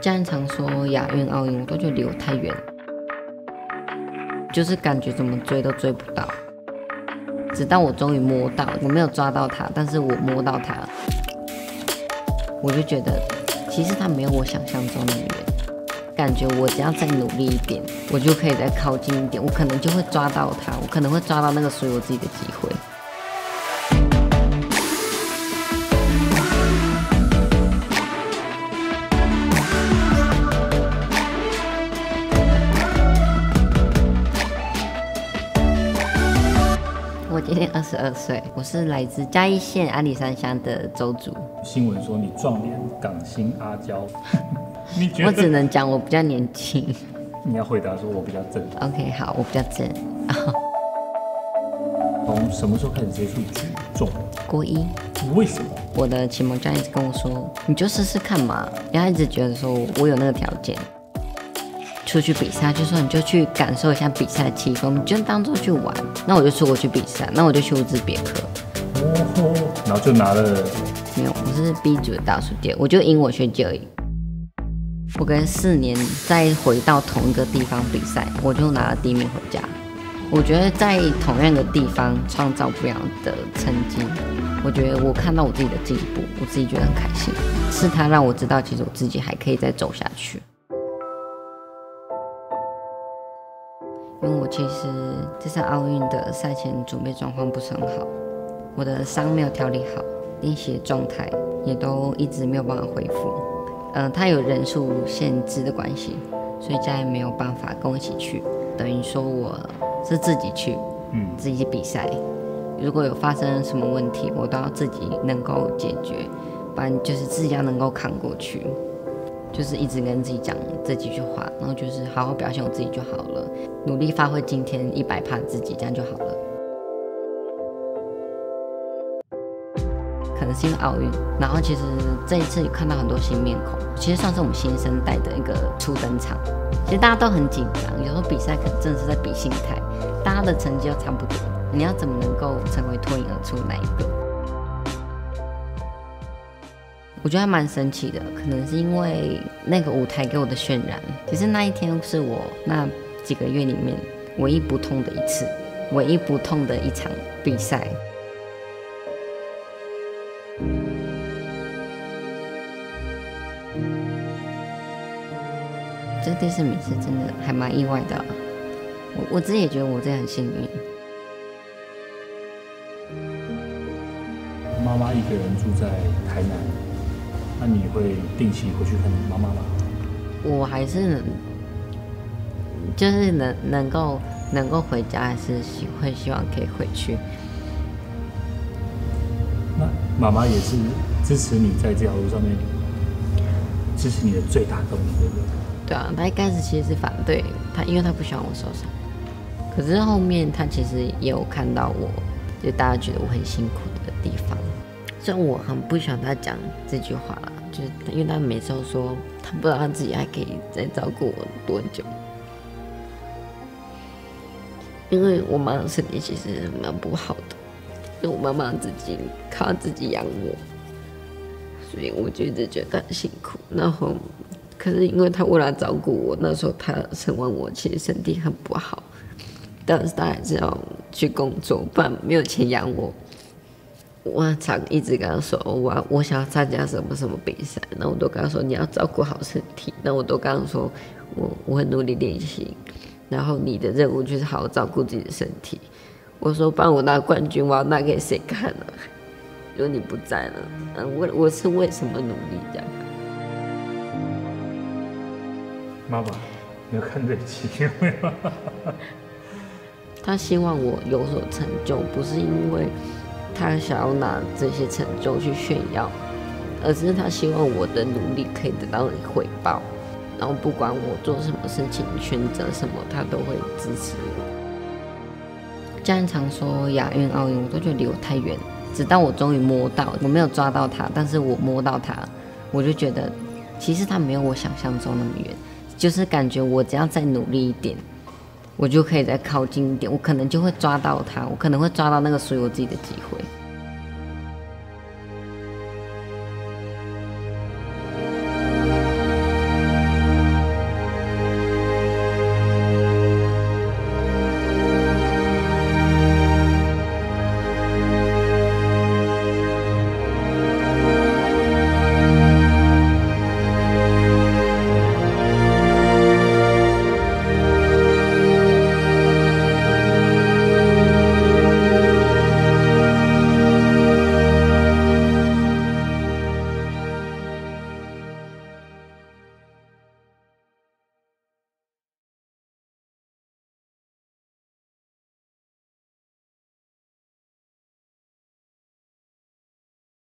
家人常说亚运、奥运，我都觉得离我太远，就是感觉怎么追都追不到。直到我终于摸到，我没有抓到他，但是我摸到他，我就觉得其实他没有我想象中那么远。感觉我只要再努力一点，我就可以再靠近一点，我可能就会抓到他，我可能会抓到那个属于我自己的机会。今年二十二岁，我是来自嘉义县阿里山乡的周族。新闻说你壮年港星阿娇，你觉我只能讲我比较年轻。你要回答说我比较正。OK，好，我比较正。从什么时候开始接触举重？国一，为什么？我的启蒙教练一直跟我说，你就试试看嘛。然后一直觉得说我有那个条件，出去比赛，就说你就去感受一下比赛的气氛，你就当做去玩。那我就出国去比赛，那我就去乌兹别克。然后就拿了没有，我是 B 组的大数第二，我就赢我学姐而已。我跟四年再回到同一个地方比赛，我就拿了第一名回家。我觉得在同样的地方创造不一样的成绩，我觉得我看到我自己的进步，我自己觉得很开心。是他让我知道，其实我自己还可以再走下去。因为我其实这次奥运的赛前准备状况不是很好，我的伤没有调理好，练习状态也都一直没有办法恢复。嗯、他有人数限制的关系，所以家人没有办法跟我一起去，等于说我是自己去，嗯，自己去比赛。如果有发生什么问题，我都要自己能够解决，不然就是自己要能够扛过去。就是一直跟自己讲这几句话，然后就是好好表现我自己就好了，努力发挥今天一百趴自己，这样就好了。可能是因为奥运，然后其实这一次看到很多新面孔，其实算是我们新生代的一个初登场。其实大家都很紧张，有时候比赛可能真的是在比心态，大家的成绩都差不多，你要怎么能够成为脱颖而出那一个？我觉得还蛮神奇的，可能是因为那个舞台给我的渲染。其实那一天是我那几个月里面唯一不痛的一次，唯一不痛的一场比赛。这第四名是真的还蛮意外的、我我自己也觉得我真的很幸运。妈妈一个人住在台南，那你会定期回去看你妈妈吗？我还是能，就是能能够能够回家，还是希会希望可以回去。那妈妈也是支持你在这条路上面，支持你的最大动力，对不对？对啊，他一开始其实是反对他，因为他不喜欢我受伤。可是后面他其实也有看到我，就大家觉得我很辛苦的地方。虽然我很不喜欢他讲这句话啦，就是因为他每次都说他不知道他自己还可以再照顾我多久。因为我妈的身体其实蛮不好的，因为我妈妈自己靠自己养我，所以我就一直觉得很辛苦。然后，可是因为她为了照顾我，那时候她生完我，其实身体很不好，但是她还是要去工作，不然没有钱养我。我常一直跟他说，我我想要参加什么什么比赛，那我都跟他说你要照顾好身体，那我都跟他说我我很努力练习，然后你的任务就是好好照顾自己的身体。我说，帮我拿冠军，我要拿给谁看呢、如果你不在了，嗯，我我是为什么努力这样？妈妈，你要看这期，他希望我有所成就，不是因为他想要拿这些成就去炫耀，而是他希望我的努力可以得到回报。然后不管我做什么事情、选择什么，他都会支持我。家人常说亚运、奥运，我都觉得离我太远。直到我终于摸到，我没有抓到他，但是我摸到他，我就觉得其实他没有我想象中那么远。就是感觉我只要再努力一点，我就可以再靠近一点，我可能就会抓到他，我可能会抓到那个属于我自己的机会。